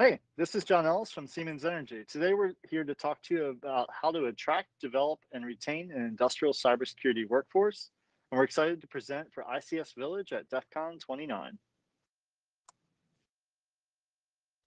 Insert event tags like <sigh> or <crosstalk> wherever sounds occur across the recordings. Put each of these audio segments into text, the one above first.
Hey, this is John Ellis from Siemens Energy. Today we're here to talk to you about how to attract, develop, and retain an industrial cybersecurity workforce. And we're excited to present for ICS Village at DEF CON 29.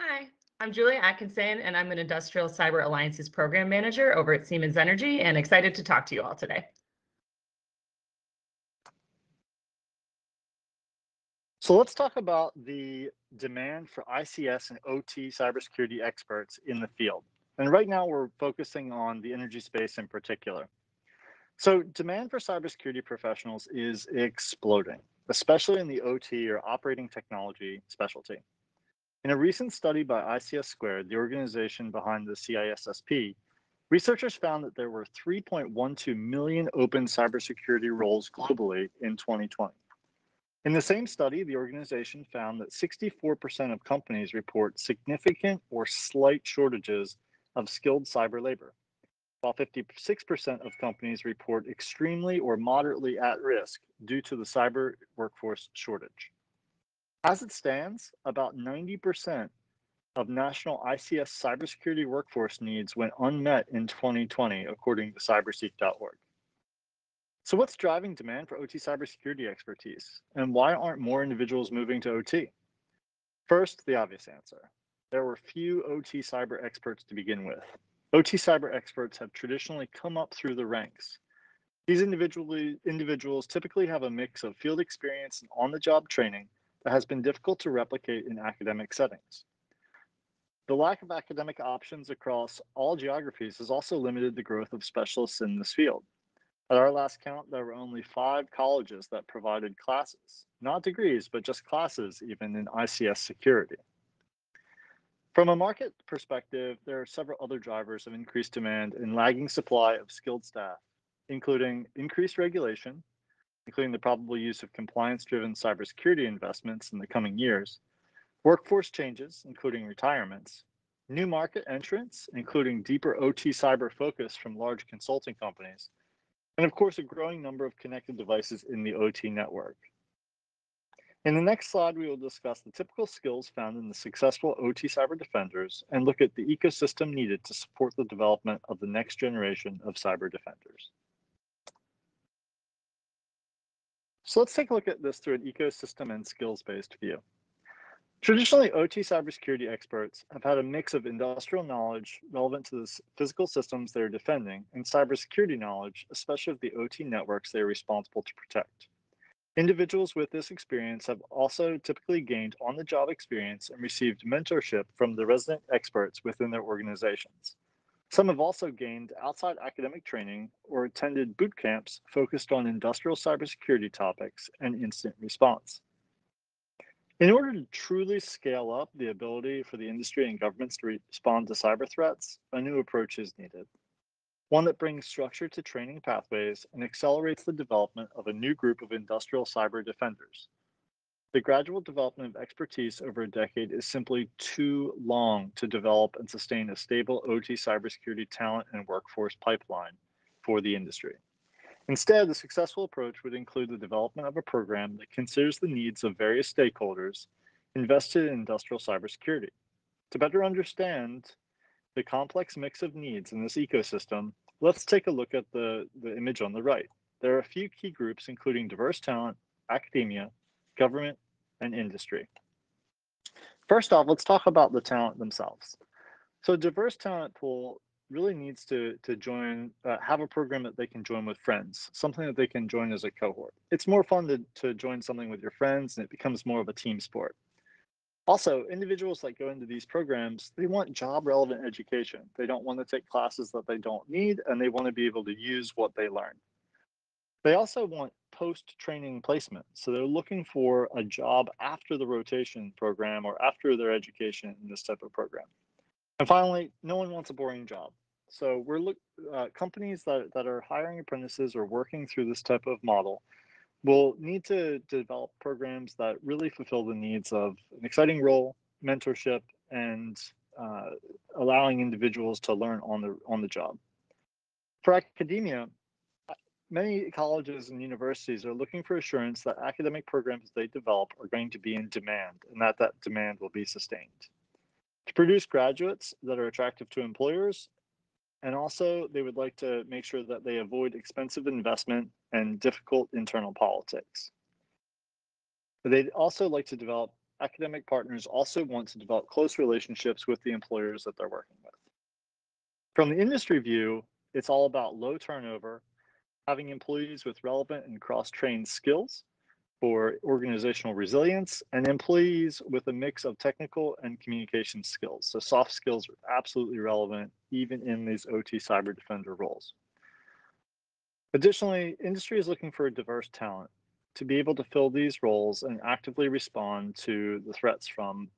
Hi, I'm Julia Atkinson, and I'm an Industrial Cyber Alliances Program Manager over at Siemens Energy, and excited to talk to you all today. So let's talk about the demand for ICS and OT cybersecurity experts in the field. And right now we're focusing on the energy space in particular. So demand for cybersecurity professionals is exploding, especially in the OT or operating technology specialty. In a recent study by ICS Squared, the organization behind the CISSP, researchers found that there were 3.12 million open cybersecurity roles globally in 2020. In the same study, the organization found that 64% of companies report significant or slight shortages of skilled cyber labor, while 56% of companies report extremely or moderately at risk due to the cyber workforce shortage. As it stands, about 90% of national ICS cybersecurity workforce needs went unmet in 2020, according to cyberseek.org. So, what's driving demand for OT cybersecurity expertise, and why aren't more individuals moving to OT? First, the obvious answer there were few OT cyber experts to begin with. OT cyber experts have traditionally come up through the ranks. These individually, individuals typically have a mix of field experience and on the job training that has been difficult to replicate in academic settings. The lack of academic options across all geographies has also limited the growth of specialists in this field. At our last count, there were only five colleges that provided classes, not degrees, but just classes, even in ICS security. From a market perspective, there are several other drivers of increased demand and lagging supply of skilled staff, including increased regulation, including the probable use of compliance driven cybersecurity investments in the coming years, workforce changes, including retirements, new market entrants, including deeper OT cyber focus from large consulting companies, and of course, a growing number of connected devices in the OT network. In the next slide, we will discuss the typical skills found in the successful OT cyber defenders and look at the ecosystem needed to support the development of the next generation of cyber defenders. So let's take a look at this through an ecosystem and skills-based view. Traditionally, OT cybersecurity experts have had a mix of industrial knowledge relevant to the physical systems they're defending and cybersecurity knowledge, especially of the OT networks they're responsible to protect. Individuals with this experience have also typically gained on the job experience and received mentorship from the resident experts within their organizations. Some have also gained outside academic training or attended boot camps focused on industrial cybersecurity topics and incident response. In order to truly scale up the ability for the industry and governments to respond to cyber threats, a new approach is needed. One that brings structure to training pathways and accelerates the development of a new group of industrial cyber defenders. The gradual development of expertise over a decade is simply too long to develop and sustain a stable OT cybersecurity talent and workforce pipeline for the industry. Instead, a successful approach would include the development of a program that considers the needs of various stakeholders invested in industrial cybersecurity. To better understand the complex mix of needs in this ecosystem, let's take a look at the, the image on the right. There are a few key groups, including diverse talent, academia, government, and industry. First off, let's talk about the talent themselves. So, diverse talent pool really needs to to join uh, have a program that they can join with friends something that they can join as a cohort. It's more fun to, to join something with your friends and it becomes more of a team sport. Also individuals that go into these programs they want job relevant education. They don't want to take classes that they don't need and they want to be able to use what they learn. They also want post training placement. So they're looking for a job after the rotation program or after their education in this type of program. And finally, no one wants a boring job. So we're look uh, companies that, that are hiring apprentices or working through this type of model will need to develop programs that really fulfill the needs of an exciting role, mentorship, and uh, allowing individuals to learn on the on the job. For academia, uh, many colleges and universities are looking for assurance that academic programs they develop are going to be in demand and that that demand will be sustained. to produce graduates that are attractive to employers. And also, they would like to make sure that they avoid expensive investment and difficult internal politics. They'd also like to develop academic partners also want to develop close relationships with the employers that they're working with. From the industry view, it's all about low turnover, having employees with relevant and cross-trained skills for organizational resilience, and employees with a mix of technical and communication skills. So soft skills are absolutely relevant even in these OT cyber defender roles. Additionally, industry is looking for a diverse talent to be able to fill these roles and actively respond to the threats from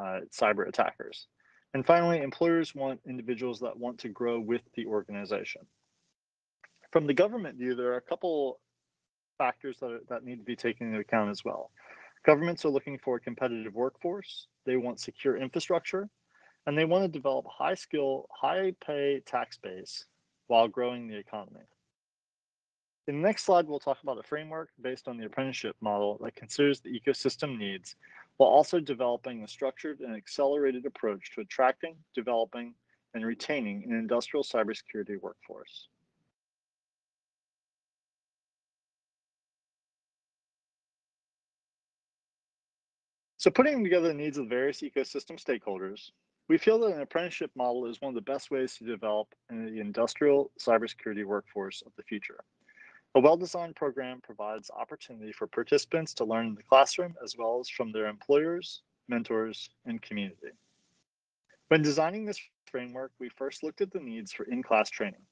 uh, cyber attackers. And finally, employers want individuals that want to grow with the organization. From the government view, there are a couple factors that, are, that need to be taken into account as well. Governments are looking for a competitive workforce, they want secure infrastructure, and they want to develop a high skill, high pay tax base while growing the economy. In the next slide, we'll talk about a framework based on the apprenticeship model that considers the ecosystem needs while also developing a structured and accelerated approach to attracting, developing, and retaining an industrial cybersecurity workforce. So putting together the needs of various ecosystem stakeholders, we feel that an apprenticeship model is one of the best ways to develop the industrial cybersecurity workforce of the future. A well-designed program provides opportunity for participants to learn in the classroom as well as from their employers, mentors, and community. When designing this framework, we first looked at the needs for in-class training.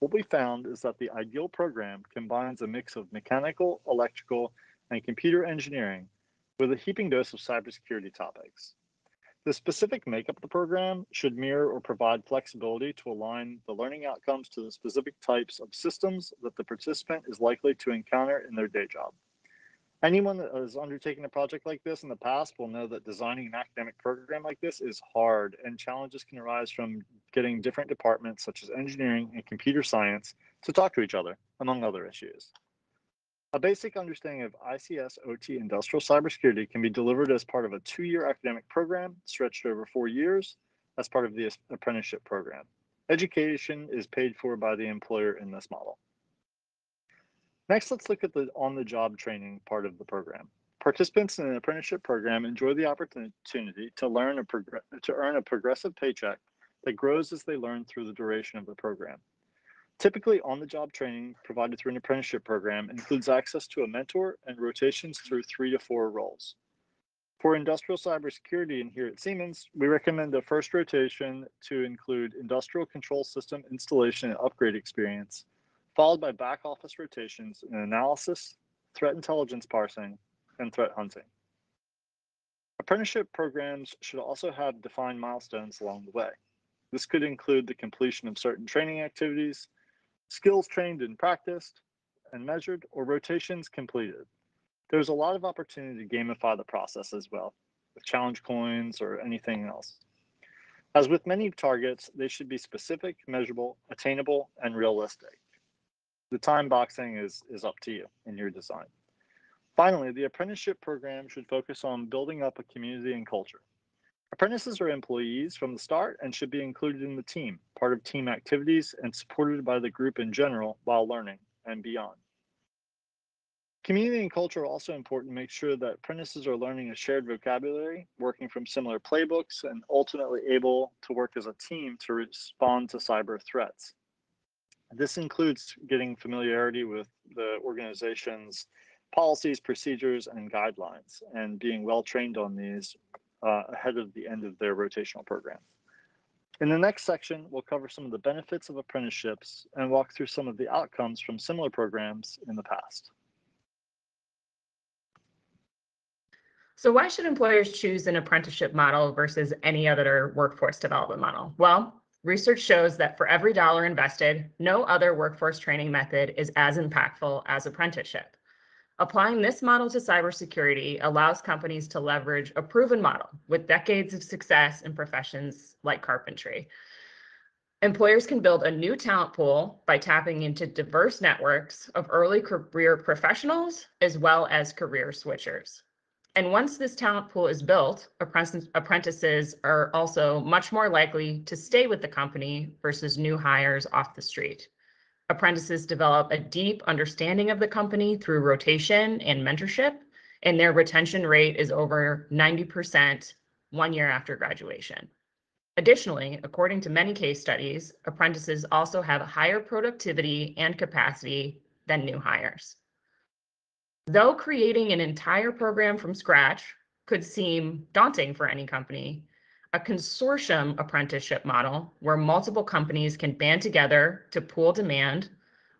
What we found is that the ideal program combines a mix of mechanical, electrical, and computer engineering with a heaping dose of cybersecurity topics. The specific makeup of the program should mirror or provide flexibility to align the learning outcomes to the specific types of systems that the participant is likely to encounter in their day job. Anyone that has undertaken a project like this in the past will know that designing an academic program like this is hard and challenges can arise from getting different departments such as engineering and computer science to talk to each other, among other issues. A basic understanding of ICS OT industrial cybersecurity can be delivered as part of a two-year academic program stretched over four years as part of the apprenticeship program. Education is paid for by the employer in this model. Next, let's look at the on-the-job training part of the program. Participants in an apprenticeship program enjoy the opportunity to learn a to earn a progressive paycheck that grows as they learn through the duration of the program. Typically, on the job training provided through an apprenticeship program includes access to a mentor and rotations through three to four roles. For industrial cybersecurity in here at Siemens, we recommend the first rotation to include industrial control system installation and upgrade experience, followed by back office rotations in analysis, threat intelligence parsing, and threat hunting. Apprenticeship programs should also have defined milestones along the way. This could include the completion of certain training activities, skills trained and practiced and measured, or rotations completed. There's a lot of opportunity to gamify the process as well, with challenge coins or anything else. As with many targets, they should be specific, measurable, attainable, and realistic. The time boxing is, is up to you in your design. Finally, the apprenticeship program should focus on building up a community and culture. Apprentices are employees from the start and should be included in the team, part of team activities, and supported by the group in general while learning and beyond. Community and culture are also important to make sure that apprentices are learning a shared vocabulary, working from similar playbooks, and ultimately able to work as a team to respond to cyber threats. This includes getting familiarity with the organization's policies, procedures, and guidelines, and being well trained on these uh, ahead of the end of their rotational program. In the next section, we'll cover some of the benefits of apprenticeships and walk through some of the outcomes from similar programs in the past. So why should employers choose an apprenticeship model versus any other workforce development model? Well, research shows that for every dollar invested, no other workforce training method is as impactful as apprenticeship. Applying this model to cybersecurity allows companies to leverage a proven model with decades of success in professions like carpentry. Employers can build a new talent pool by tapping into diverse networks of early career professionals as well as career switchers. And once this talent pool is built, apprentices are also much more likely to stay with the company versus new hires off the street. Apprentices develop a deep understanding of the company through rotation and mentorship, and their retention rate is over 90% one year after graduation. Additionally, according to many case studies, apprentices also have higher productivity and capacity than new hires. Though creating an entire program from scratch could seem daunting for any company, a consortium apprenticeship model where multiple companies can band together to pool demand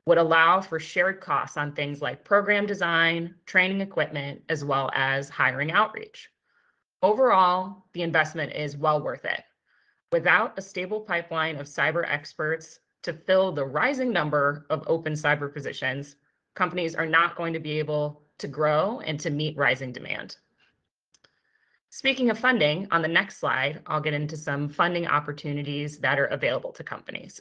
would allow for shared costs on things like program design, training equipment, as well as hiring outreach. Overall, the investment is well worth it. Without a stable pipeline of cyber experts to fill the rising number of open cyber positions, companies are not going to be able to grow and to meet rising demand. Speaking of funding, on the next slide, I'll get into some funding opportunities that are available to companies.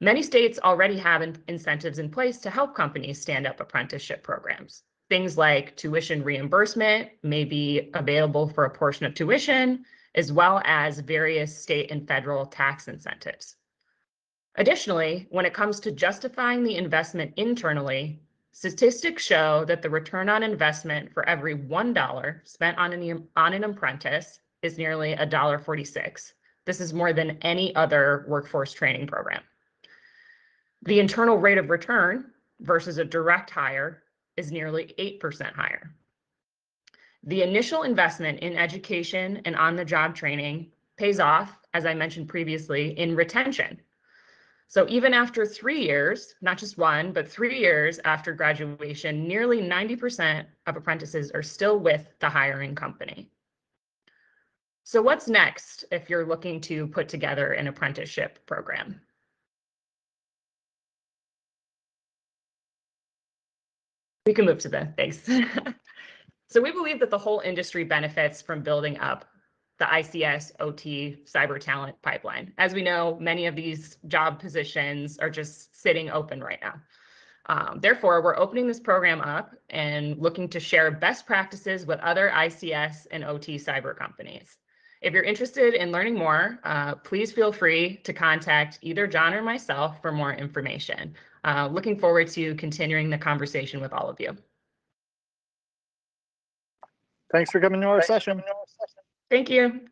Many states already have in incentives in place to help companies stand up apprenticeship programs. Things like tuition reimbursement may be available for a portion of tuition, as well as various state and federal tax incentives. Additionally, when it comes to justifying the investment internally, statistics show that the return on investment for every $1 spent on an, on an apprentice is nearly $1.46. This is more than any other workforce training program. The internal rate of return versus a direct hire is nearly 8% higher. The initial investment in education and on-the-job training pays off, as I mentioned previously, in retention. So even after three years, not just one, but three years after graduation, nearly 90% of apprentices are still with the hiring company. So what's next if you're looking to put together an apprenticeship program? We can move to the, thanks. <laughs> So we believe that the whole industry benefits from building up the ICS OT cyber talent pipeline. As we know, many of these job positions are just sitting open right now. Um, therefore, we're opening this program up and looking to share best practices with other ICS and OT cyber companies. If you're interested in learning more, uh, please feel free to contact either John or myself for more information. Uh, looking forward to continuing the conversation with all of you. Thanks for coming to our session. Thank you.